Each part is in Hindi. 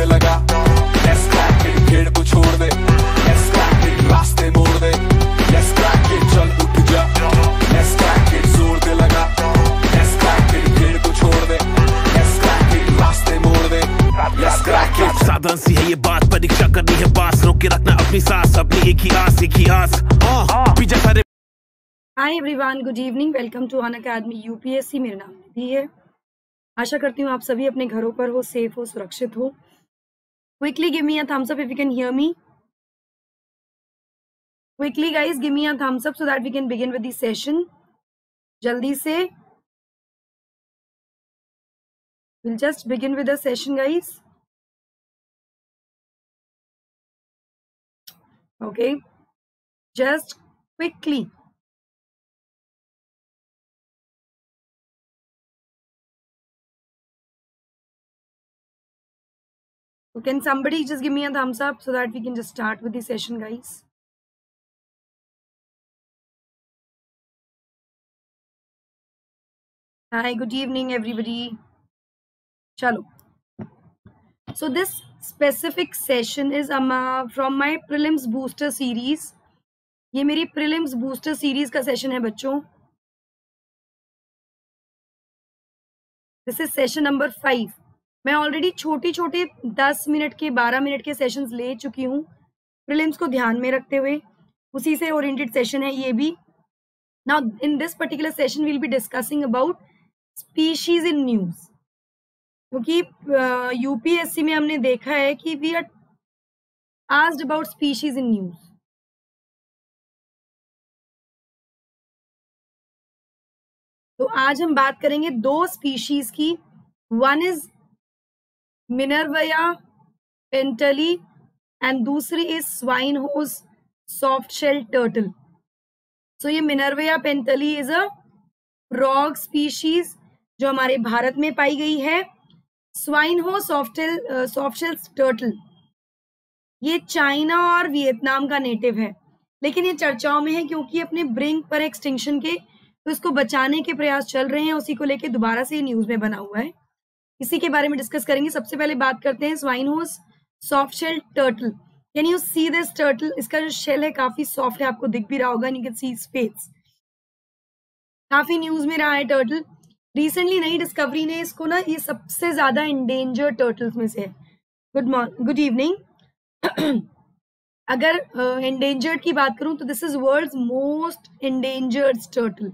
दे लगा। को छोड़ दे। रास्ते मोड़ दे। चल उठ जा। ज़ोर दे लगा। को छोड़ दे। रास्ते मोड़ दे। साधन सी है ये बात परीक्षा करनी है पास। रोक के रखना अपनी सांस अपनी एक ही आस एक ही आस। पीछे सारे hi everyone good evening welcome to Unacademy UPSC मेरा नाम निधि है। आशा करती हूँ आप सभी अपने घरों पर हो सेफ़ हो सुरक्षित हो। Quickly give me a thumbs up if you can hear me. Quickly guys, give me a thumbs up so that we can begin with the session. Jaldi se. We'll just begin with the session guys. Okay. Just quickly can somebody just give me a thumbs up so that we can just start with the session, guys? Hi, good evening, everybody. Chalo. So this specific session is um, uh, from my prelims booster series. ये मेरी prelims booster series का session है बच्चों This is session number five. मैं ऑलरेडी छोटी छोटी दस मिनट के, बारह मिनट के सेशंस ले चुकी हूँ प्रिलिम्स को ध्यान में रखते हुए। उसी से ओरिएंटेड सेशन है ये भी। Now in this particular session will be discussing about species in news क्योंकि यूपीएससी में हमने देखा है कि we are asked about species in news तो आज हम बात करेंगे दो स्पीशीज की। One is Minervarya pentali and दूसरी is Swinhoe's soft shell turtle so ये Minervarya pentali is a frog species जो हमारे भारत में पाई गई है. स्वाइन हो सॉफ्टेल सॉफ्टेल टर्टल ये चाइना और वियतनाम का नेटिव है. लेकिन ये चर्चाओं में है क्योंकि अपने ब्रिंक पर एक्सटिंक्शन के तो इसको बचाने के प्रयास चल रहे हैं, उसी को लेके दोबारा से ये न्यूज़ में बना हुआ है. इसी के बारे में डिस्कस करेंगे। सबसे पहले बात करते हैं Swinhoe's soft shell turtle can you see this turtle इसका जो शेल है काफ़ी सॉफ्ट है आपको दिख भी रहा होगा यू सी स्पेस काफ़ी न्यूज़ में रहा है टर्टल रिसेंटली नई डिस्कवरी ने इसको ना ये सबसे ज़्यादा इंडेंजर टर्टल्स में से गुड मॉर्निंग गुड इवनिंग अगर इंडेंजर्ड uh, की बात करूँ तो this is world most endangered turtle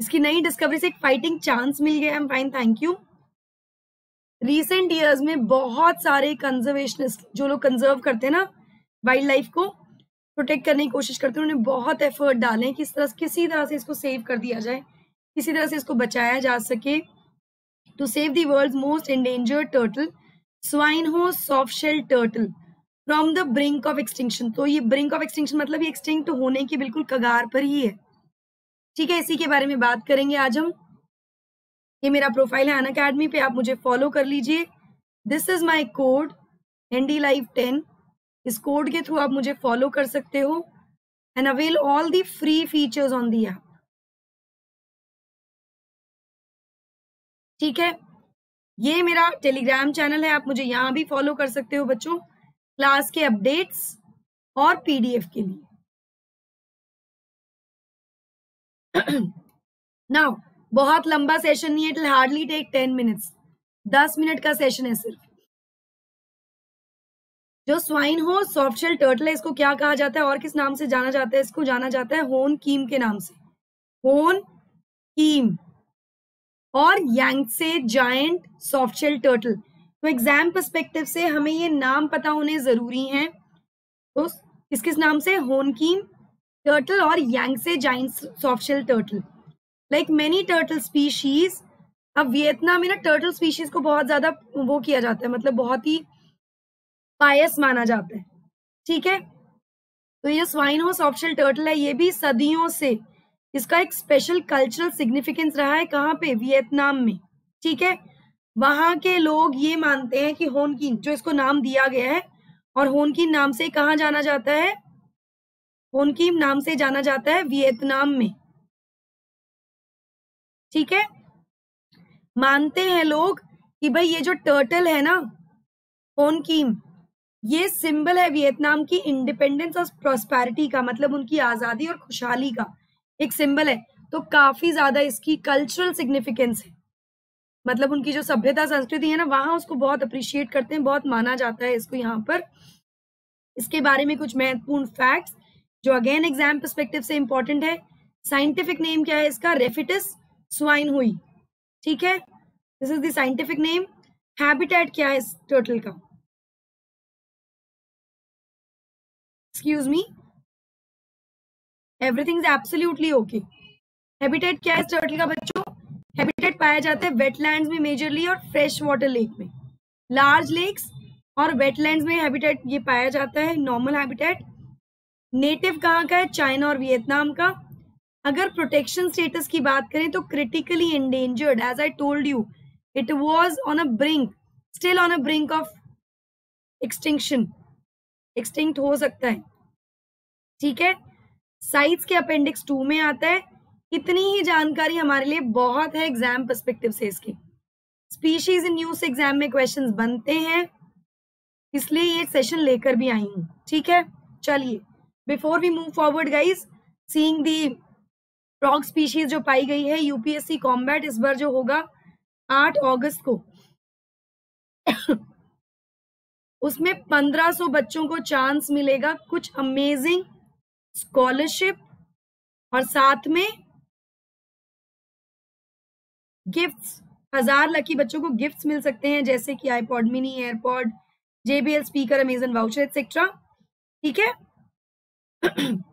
इसकी नई डिस्कवरी से एक फाइटिंग चांस मिल गया am fine thank you recent years में बहुत सारे कंजर्वेशनिस्ट जो लोग कंजर्व करते हैं ना वाइल्ड लाइफ को प्रोटेक्ट करने की कोशिश करते हैं, उन्होंने बहुत एफर्ट डाले हैं किस तरह किसी तरह से इसको सेव कर दिया जाए, किसी तरह से इसको बचाया जा सके. To save the world most endangered turtle Swinhoe soft shell turtle from the brink of extinction तो ये ब्रिंक ऑफ़ एक्सटिंक्शन मतलब ये एक्सटिंक्ट होने की बिल्कुल कगार पर ही है। ठीक है, इसी के बारे में बात करेंगे आज हम। ये मेरा प्रोफ़ाइल है अन अकेडमी पे, आप मुझे फॉलो कर लीजिए। This is my code N D live ten इस कोड के थ्रू आप मुझे फॉलो कर सकते हो। And avail all the free features on the app ठीक है? ये मेरा टेलीग्राम चैनल है, आप मुझे यहाँ भी फॉलो कर सकते हो बच्चों। क्लास के अपडेट्स और पीडीएफ के लिए। नाउ बहुत लंबा सेशन नहीं है it hardly take ten minutes दस मिनट का सेशन है सिर्फ़। जो स्वाइन हो सॉफ्ट शेल टर्टल है, इसको क्या कहा जाता है, और किस नाम से जाना जाता है, इसको जाना जाता है होन कीम के नाम से। होन कीम और Yangtze giant soft shell turtle तो एग्ज़ाम परस्पेक्टिव से हमें ये नाम पता होने ज़रूरी हैं। तो किस किस नाम से? Hoan Kiem turtle or Yangtze giant softshell turtle. Like many turtle species, अब वियतनाम में ना टर्टल स्पीशीज को बहुत ज़्यादा वो किया जाता है मतलब बहुत ही पायस माना जाता है। ठीक है? तो ये स्वाइन हो सॉफ्टशेल टर्टल है ये भी सदियों से इसका एक स्पेशल कल्चरल सिग्निफिकेंस रहा है कहाँ पे? वियतनाम में। ठीक है? वहाँ के लोग ये मानते हैं कि होनकिन जो इसको नाम दिया गया है और होनकिन नाम से कहा जाना जाता है? होनकीम नाम से जाना जाता है वियतनाम में। ठीक है? मानते हैं लोग कि भाई ये जो टर्टल है ना होन कीम ये सिंबल है वियतनाम की इंडिपेंडेंस और प्रॉस्पेरिटी का मतलब उनकी आज़ादी और खुशहाली का एक सिंबल है। तो काफ़ी ज़्यादा इसकी कल्चरल सिग्निफिकेंस है। मतलब उनकी जो सभ्यता संस्कृति है ना, वहाँ उसको बहुत अप्रिशिएट करते हैं, बहुत माना जाता है इसको यहाँ पर। इसके बारे में कुछ महत्वपूर्ण फैक्ट्स जो अगेन एग्ज़ाम परस्पेक्टिव से इंपॉर्टेंट है साइंटिफिक नेम क्या है इसका? रेफिटिस स्वाइन हुई ठीक है? This is the scientific name habitat क्या है इस टर्टल का? Excuse me everything is absolutely okay habitat क्या है टर्टल का बच्चों? हैबिटेट पाया जाता है वेटलैंड्स में मेजरली और फ्रेश वाटर लेक में. लार्ज लेक्स और वेटलैंड्स में हैबिटेट ये पाया जाता है नॉर्मल हैबिटेट नेटिव कहाँ का है? चाइना और वियतनाम का। अगर प्रोटेक्शन स्टेटस की बात करें तो critically endangered as I told you it was on a brink still on a brink of extinction extinct हो सकता है। ठीक है? साइट्स के अपेंडिक्स टू में आता है। इतनी ही जानकारी हमारे लिए बहुत है एग्ज़ाम परस्पेक्टिव से इसकी। स्पीशीज इन न्यूज़ एग्ज़ाम में क्वेश्चंस बनते हैं। इसलिए ये सेशन लेकर भी आई हूँ। ठीक है? चलिए। Before we move forward guys seeing the frog species जो पाई गई है यूपीएससी कॉम्बैट इस बार जो होगा आठ अगस्त को। उसमें 1500 बच्चों को चांस मिलेगा, कुछ अमेजिंग स्कॉलरशिप और साथ में गिफ्ट्स हज़ार लकी बच्चों को गिफ्ट्स मिल सकते हैं, जैसे कि iPod mini AirPod JBL speaker Amazon voucher etcetera ठीक है?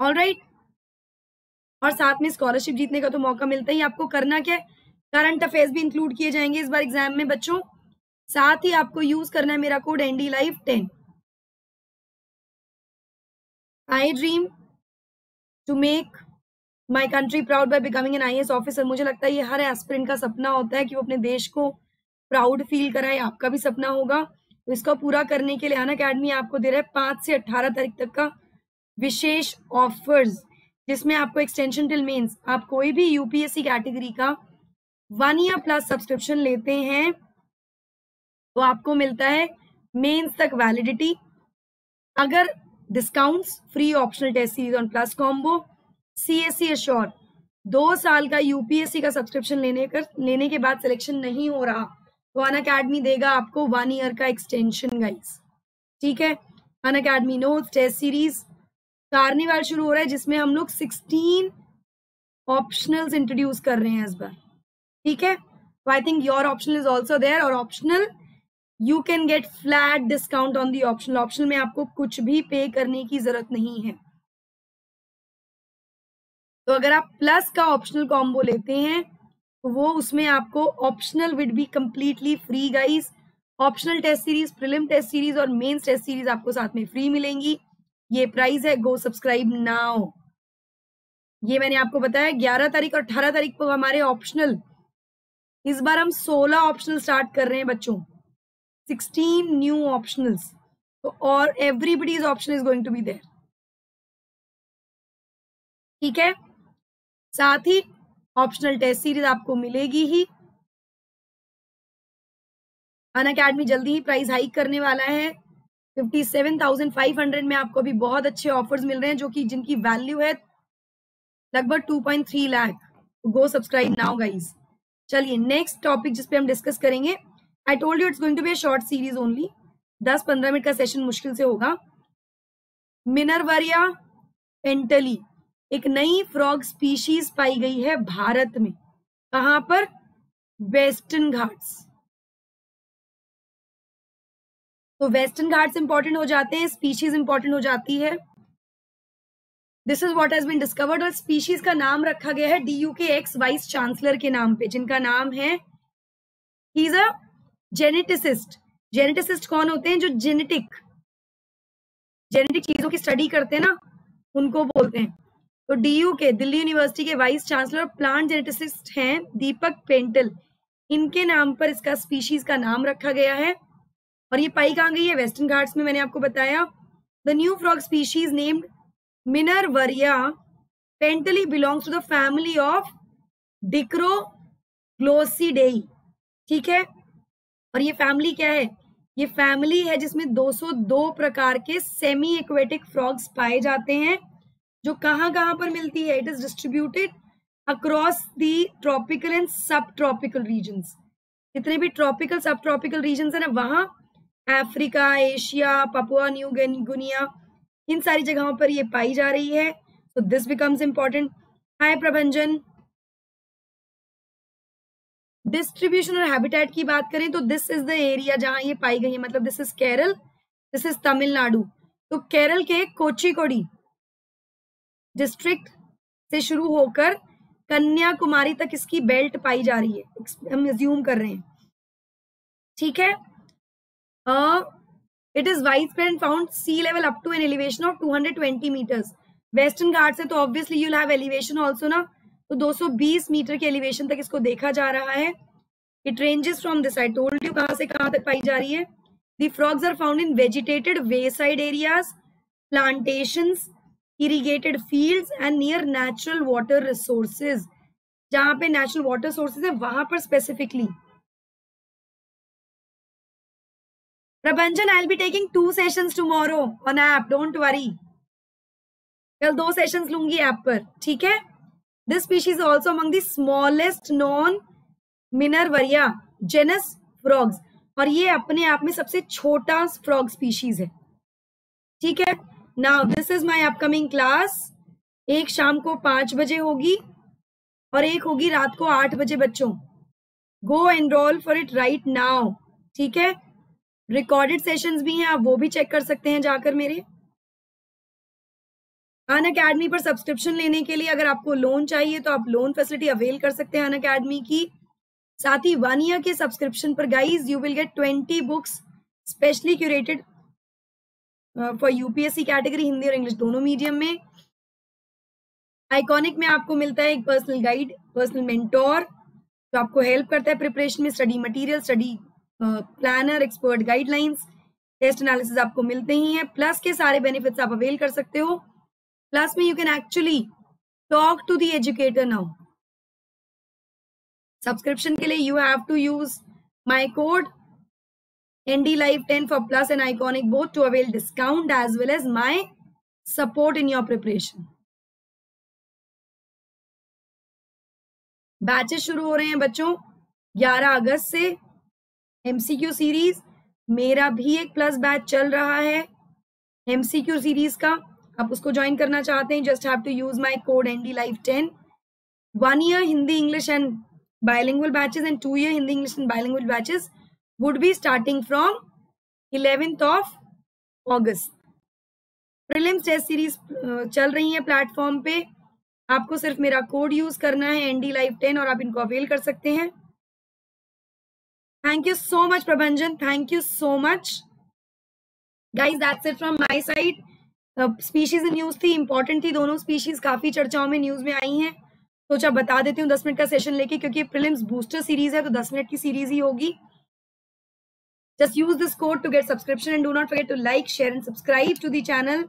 All right right? और साथ में स्कॉलरशिप जीतने का तो मौका मिलता ही आपको करना क्या करंट अफेयर्स भी इंक्लूड किए जाएँगे इस बार एग्ज़ाम में, बच्चों। साथ ही आपको यूज़ करना है मेरा code ND live ten I dream to make my country proud by becoming an I officer मुझे लगता है ये हर एस्पिरेंट का सपना होता है कि वो अपने देश को प्राउड फील कराए। आपका भी सपना होगा। तो इसको पूरा करने के लिए अन अकेडमी आपको दे रहा है पाँच से अट्ठारह तारीख तक का विशेष ऑफर्स जिसमें आपको एक्सटेंशन टिल मेंस आप कोई भी यूपीएससी कैटेगरी का वन ईयर प्लस सब्सक्रिप्शन लेते हैं तो आपको मिलता है मेंस तक वैलिडिटी अगर discounts free optional test series on plus combo C S C assure दो साल का यूपीएससी का सब्सक्रिप्शन लेने कर, लेने के बाद सिलेक्शन नहीं हो रहा तो अन अकेडमी देगा आपको वन ईयर का एक्सटेंशन गाइस ठीक है? Unacademy notes test series carnival शुरू हो रहा है, जिसमें हम लोग 16 ऑप्शनल्स इंट्रोड्यूस कर रहे हैं इस बार। ठीक है? तो I think your optional is also there और optional you can get flat discount on the optional optional में आपको कुछ भी पे करने की ज़रूरत नहीं है। तो अगर आप प्लस का ऑप्शनल कॉम्बो लेते हैं तो वो उसमें आपको optional will be completely free guys optional test series prelim test series और मेंस टेस्ट सीरीज़ आपको साथ में फ्री मिलेंगी। ये प्राइस है गो सब्सक्राइब नाउ ये मैंने आपको बताया, ग्यारह तारीख और अठारह तारीख को हमारे ऑप्शनल इस बार हम सोलह ऑप्शनल स्टार्ट कर रहे हैं बच्चों। सिक्सटीन न्यू ऑप्शनल्स तो और everybody's option is going to be there ठीक है? साथ ही ऑप्शनल टेस्ट सीरीज़ आपको मिलेगी ही। अन अकेडमी जल्दी ही प्राइस हाइक करने वाला है। Fifty seven thousand five hundred में आपको अभी बहुत अच्छे ऑफर्स मिल रहे हैं, जो कि जिनकी वैल्यू है लगभग two point three lakh go subscribe now guys चलिए नेक्स्ट टॉपिक जिसपे हम डिस्कस करेंगे I told you it's going to be short series only दस पंद्रह मिनट का सेशन मुश्किल से होगा। मिनरवरिया पेंटली, एक नई फ्रॉग स्पीशीज पाई गई है भारत में। कहाँ पर? वेस्टर्न घाट्स तो वेस्टर्न घाट्स इंपॉर्टेंट हो जाते हैं स्पीशीज इंपॉर्टेंट हो जाती है। This is what has been discovered और स्पीशीज का नाम रखा गया है डी यू के एक्स वाइस चांसलर के नाम पे, जिनका नाम है he is a geneticist geneticist कौन होते हैं? जो जेनेटिक जेनेटिक चीज़ों की स्टडी करते हैं ना, उनको बोलते हैं। तो डीयू के दिल्ली यूनिवर्सिटी के वाइस चांसलर प्लांट जेनेटिसिस्ट हैं दीपक पेंटल। इनके नाम पर इसका स्पीशीज का नाम रखा गया है। और ये पाई कहाँ गई है वेस्टर्न घाट्स में मैंने आपको बताया। The new frog species named Minervarya pentali belongs to the family of Dicroglossidae ठीक है? और ये फैमिली क्या है? ये फैमिली है जिसमें 202 प्रकार के सेमी एक्वेटिक फ्रॉग्स पाए जाते हैं, जो कहाँ कहाँ पर मिलती है? It is distributed across the tropical and sub tropical region जितने भी ट्रॉपिकल सब ट्रॉपिकल रीजन है ना, वहाँ Africa, Asia, Papua, New Guinea, इन सारी जगहों पर ये पाई जा रही है। तो this becomes important hi Prabhanjan. Distribution और हैबिटेट की बात करें तो दिस इज़ द एरिया जहाँ ये पाई गई है। मतलब this is Kerala this is Tamil Nadu तो केरल के कोचिकोडी डिस्ट्रिक्ट से शुरू होकर कन्याकुमारी तक इसकी बेल्ट पाई जा रही है। हम एज्यूम कर रहे हैं। ठीक है? It is wide spread found sea level up to an elevation of 220 metres western Ghat से तो obviously you have elevation also ना? तो 220 मीटर के एलिवेशन तक इसको देखा जा रहा है। It ranges from this I told you कहाँ से कहाँ तक पाई जा रही है। The frogs are found in vegetated way side areas plantations irrigated fields and near natural water resources जहाँ पे नेचुरल वाटर सोर्सेज है, वहाँ पर specifically Prabhanjan I be taking two sessions tomorrow on app don't worry कल दो सेशंस लूँगी ऐप पर, ठीक है? This is also among the smallest known Minervarya genus frogs और ये अपने आप में सबसे छोटा फ्रॉग स्पीशीज है। ठीक है? Now this is my upcoming class एक शाम को पाँच बजे होगी और एक होगी रात को आठ बजे, बच्चों। Go enroll for it right now ठीक है? रिकॉर्डेड सेशंस भी हैं, आप वो भी चेक कर सकते हैं जाकर मेरे। अन अकेडमी पर सब्सक्रिप्शन लेने के लिए अगर आपको लोन चाहिए तो आप लोन फैसिलिटी अवेल कर सकते हैं अन अकेडमी की। साथ ही वन ईयर के सब्सक्रिप्शन पर guys you will get twenty books specially curated for UPSC category Hindi और इंग्लिश दोनों मीडियम में। आइकॉनिक में आपको मिलता है एक पर्सनल गाइड पर्सनल मेंटोर जो आपको हेल्प करता है प्रिपरेशन में study material study planner expert guidelines test analysis आपको मिलते ही है प्लस के सारे बेनिफिट्स आप अवेल कर सकते हो। प्लस में you can actually talk to the educator now subscription के लिए you have to use my code ND live ten for plus and iconic both to avail discount as well as my support in your preparation batches शुरू हो रहे हैं बच्चों 11 अगस्त से एमसीक्यू सीरीज़ मेरा भी एक प्लस बैच चल रहा है। एमसीक्यू सीरीज़ का, आप उसको ज्वाइन करना चाहते हैं just have to use my code N D life ten one year Hindi English and bilingual batches and two year Hindi, English and bilingual batches would be starting from 11th of August. Prelims test series चल रही है प्लेटफॉर्म पे। आपको सिर्फ़ मेरा कोड यूज़ करना है एनडी लाइफ टेन और आप इनको अवेल कर सकते हैं। Thank you so much Prabhanjan thank you so much guys that's it from my side species news थी इंपॉर्टेंट थी दोनों स्पीशीज काफ़ी चर्चाओं में न्यूज़ में आई हैं सोचा बता देती हूँ दस मिनट का सेशन लेके क्योंकि प्रिलिम्स बूस्टर सीरीज़ है तो दस मिनट की सीरीज़ ही होगी just use this code to get subscription and do not forget to like share and subscribe to the channel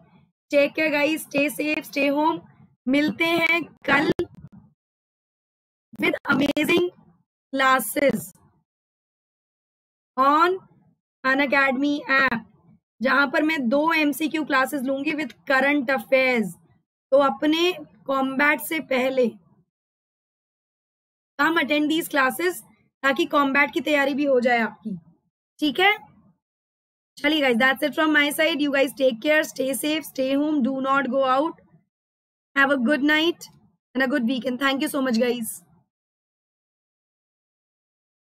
take care guys stay safe stay home मिलते हैं कल with amazing classes on an academy app जहाँ पर मैं दो एमसीक्यू क्लासेस लूँगी विद करंट अफेयर्स तो अपने कॉम्बैट से पहले कम अटेंड दीज क्लासेस ताकि कॉम्बैट की तैयारी भी हो जाए आपकी। ठीक है? चलिए guys that's it from my side you guys take care stay safe stay home do not go out have a good night and a good weekend thank you so much guys